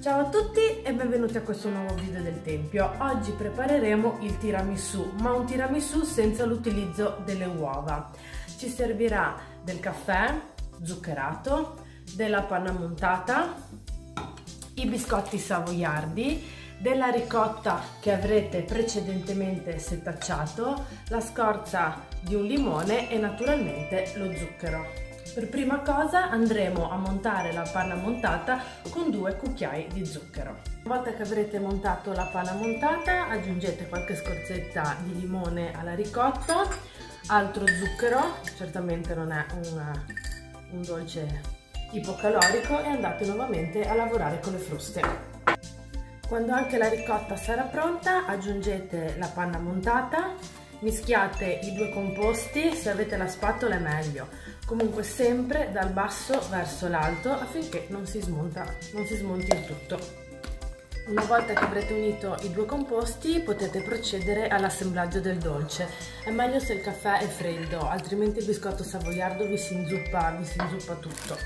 Ciao a tutti e benvenuti a questo nuovo video del Tempio. Oggi prepareremo il tiramisù, ma un tiramisù senza l'utilizzo delle uova. Ci servirà del caffè zuccherato, della panna montata, i biscotti savoiardi, della ricotta che avrete precedentemente setacciato, la scorza di un limone e naturalmente lo zucchero. Per prima cosa andremo a montare la panna montata con due cucchiai di zucchero. Una volta che avrete montato la panna montata aggiungete qualche scorzetta di limone alla ricotta, altro zucchero, certamente non è un, un dolce ipocalorico e andate nuovamente a lavorare con le fruste. Quando anche la ricotta sarà pronta aggiungete la panna montata, mischiate i due composti, se avete la spatola è meglio, comunque sempre dal basso verso l'alto affinché non si, smonta, non si smonti il tutto. Una volta che avrete unito i due composti potete procedere all'assemblaggio del dolce. È meglio se il caffè è freddo, altrimenti il biscotto savoiardo vi si inzuppa, vi si inzuppa tutto.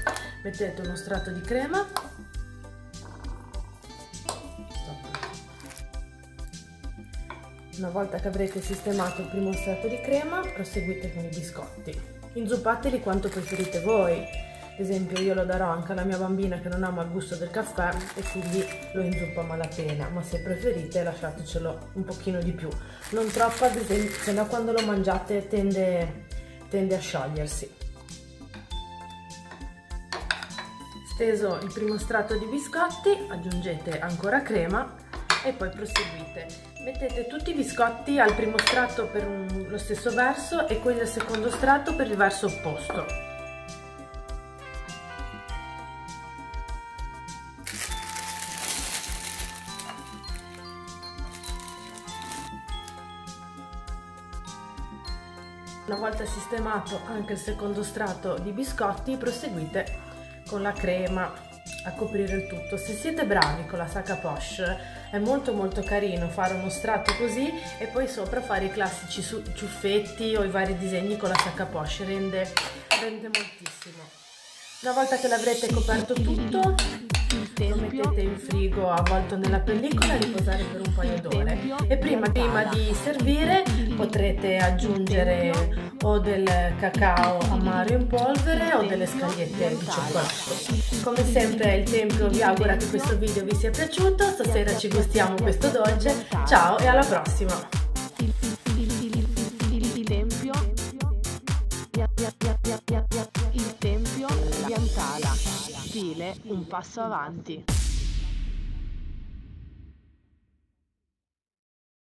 Mettete uno strato di crema. Una volta che avrete sistemato il primo strato di crema, proseguite con i biscotti. Inzuppateli quanto preferite voi. Ad esempio io lo darò anche alla mia bambina che non ama il gusto del caffè e quindi lo inzuppa a malapena ma se preferite lasciatecelo un pochino di più. Non troppo ad esempio se no quando lo mangiate tende, tende a sciogliersi. Steso il primo strato di biscotti aggiungete ancora crema e poi proseguite. Mettete tutti i biscotti al primo strato per un, lo stesso verso e quelli al secondo strato per il verso opposto. Una volta sistemato anche il secondo strato di biscotti, proseguite con la crema a coprire il tutto. Se siete bravi con la sacca poche è molto molto carino fare uno strato così e poi sopra fare i classici ciuffetti o i vari disegni con la sacca poche, rende, rende moltissimo. Una volta che l'avrete coperto tutto, mettete in frigo avvolto nella pellicola a riposare per un paio d'ore e prima, prima di servire potrete aggiungere o del cacao amaro in polvere o delle scagliette di cioccolato. Come sempre il Tempio vi augura che questo video vi sia piaciuto, stasera ci gustiamo questo dolce, ciao e alla prossima! Un passo avanti.